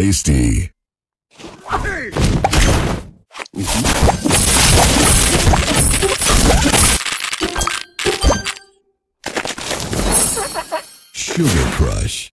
Tasty. Sugar Crush.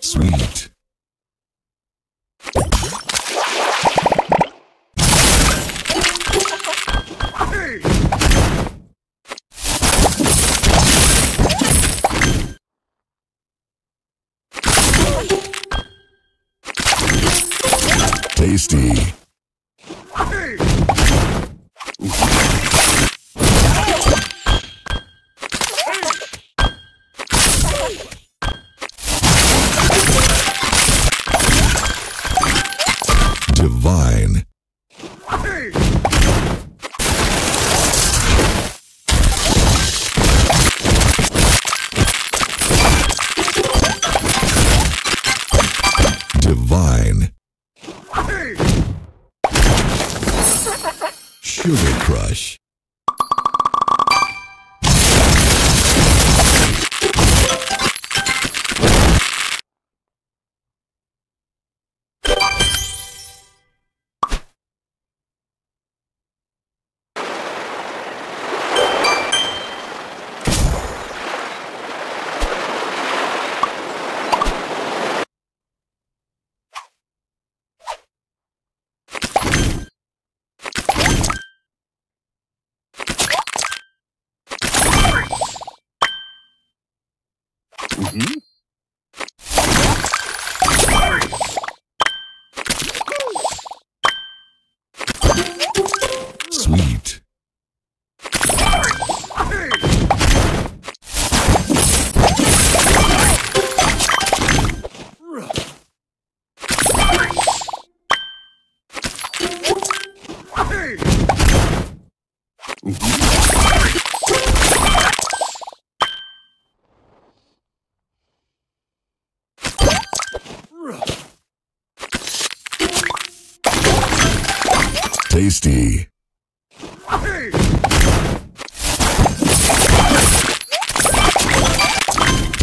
Sweet. Tasty. Divine. Sugar Crush. Sweet.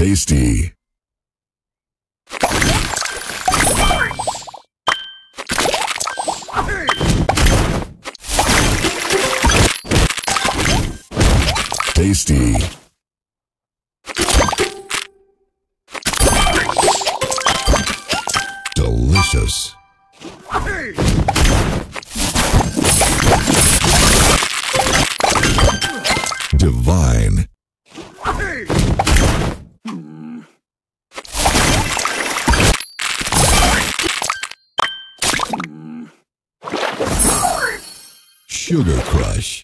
Tasty. Tasty. Delicious. Divine. Sugar Crush.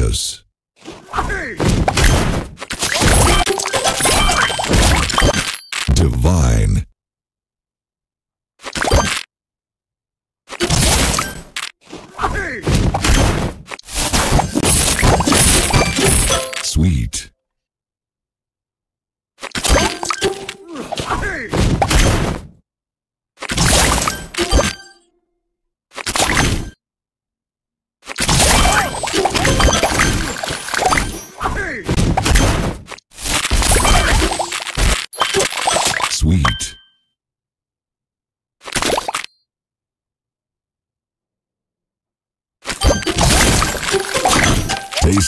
Delicious. Divine. Sweet. Sweet.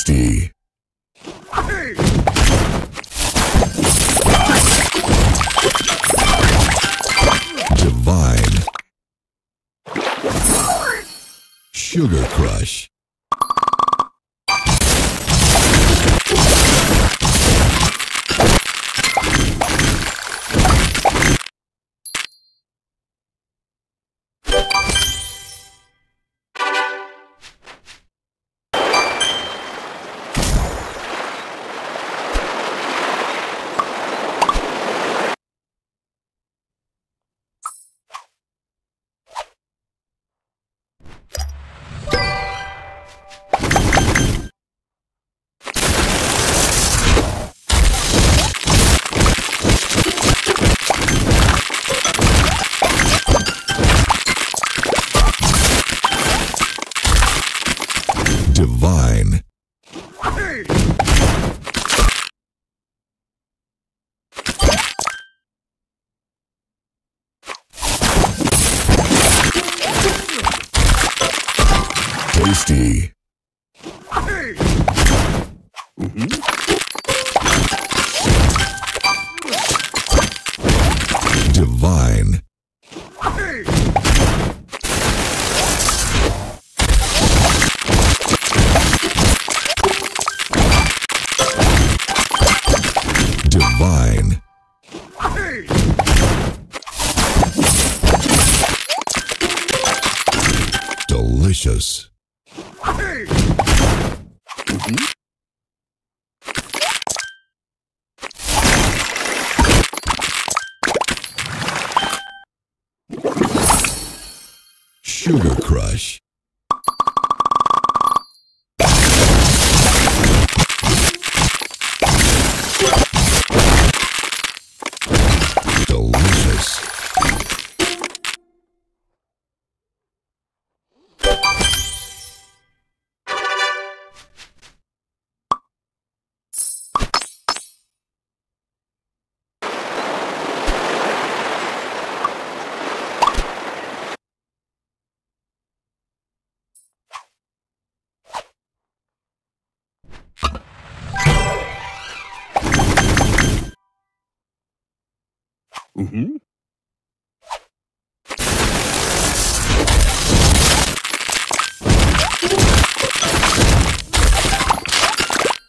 Tasty. Divine. Sugar Crush. Tasty. Divine. Sugar Crush. Mm-hmm.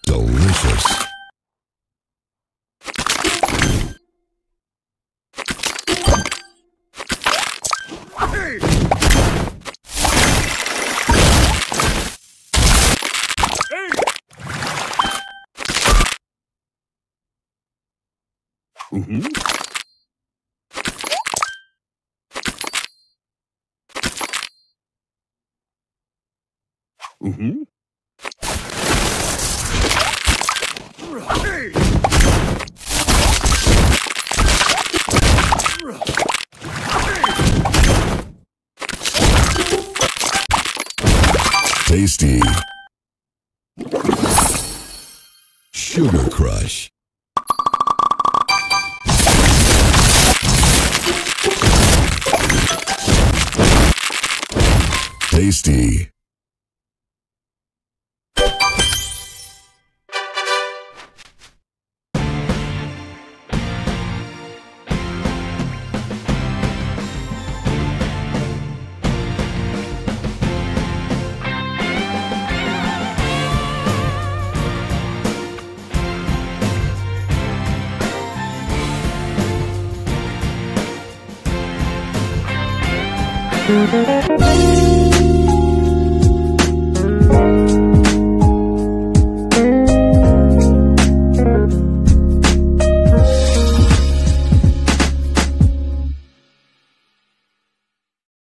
Delicious. Mm-hmm. Mm-hmm. Tasty. Sugar Crush. Tasty. Thank